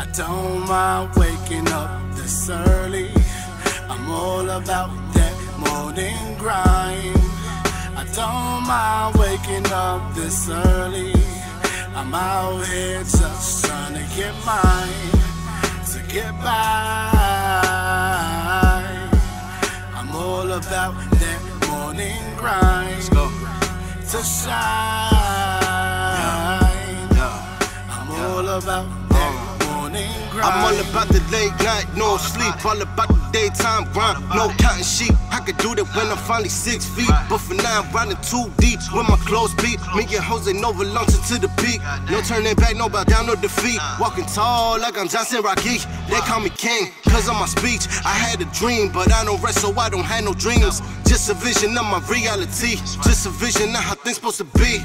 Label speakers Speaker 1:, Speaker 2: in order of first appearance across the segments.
Speaker 1: I don't mind waking up this early. I'm all about that morning grind. I don't mind waking up this early. I'm out here just trying to get mine, to get by. I'm all about that morning grind.
Speaker 2: Let's go.
Speaker 1: To shine.
Speaker 2: Yeah.
Speaker 1: I'm all about grind.
Speaker 2: I'm all about the late night, no sleep. All about the daytime grind, no counting sheep. I could do that when I'm finally six feet. But for now, I'm riding too deep when my clothes beat. Me and Jose Nova launching to the peak. No turning back, no bow down, no defeat. Walking tall like I'm Johnson Rocky. They call me king, cause of my speech. I had a dream, but I don't rest, so I don't have no dreams. Just a vision of my reality. Just a vision of how things supposed to be.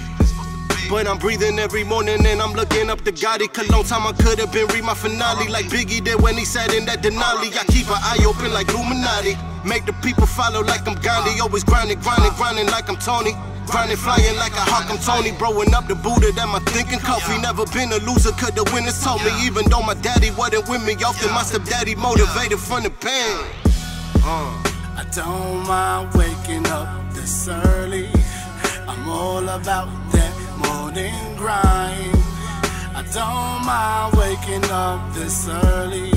Speaker 2: But I'm breathing every morning and I'm looking up to Gotti. Long time I could have been read my finale like Biggie did when he sat in that Denali. I keep an eye open like Illuminati. Make the people follow like I'm Gandhi. Always grinding, grinding, grinding like I'm Tony. Grinding, flying like a hawk, I'm Tony. Blowing up the Buddha that my thinking coffee. Never been a loser, cause the winners told me. Even though my daddy wasn't with me, often my stepdaddy motivated from the pain. Uh.
Speaker 1: I don't mind waking up this early. I'm all about that morning grind. I don't mind waking up this early.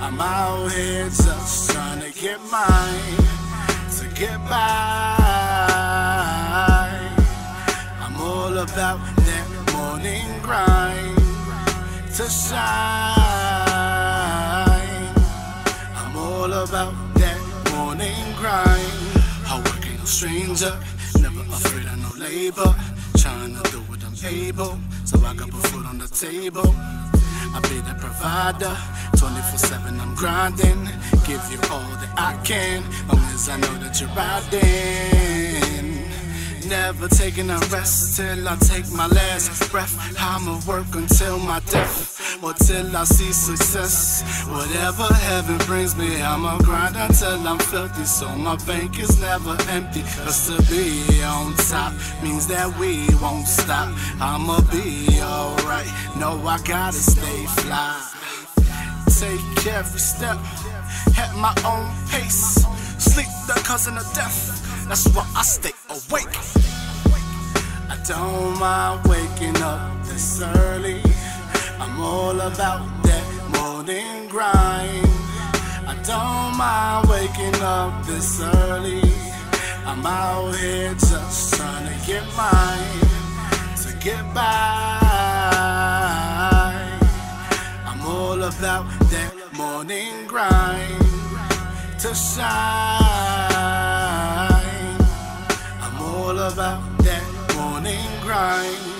Speaker 1: I'm out here just trying to get mine, to get by. I'm all about that morning grind, to shine. I'm all about that morning grind. Hard work ain't no stranger, never afraid of no labor. Trying to do what I'm able, so I got my foot on the table. I be the provider, 24 7 I'm grinding. Give you all that I can, long as I know that you're riding. Never taking a rest till I take my last breath. I'ma work until my death or till I see success. Whatever heaven brings me, I'ma grind until I'm filthy. So my bank is never empty. Cause to be on means that we won't stop. I'ma be alright. No, I gotta stay fly. Take every step at my own pace. Sleep the cousin of death. That's why I stay awake. I don't mind waking up this early. I'm all about that morning grind. I don't mind waking up this early. I'm out here just trying to get mine, to get by. I'm all about that morning grind to shine. I'm all about that morning grind.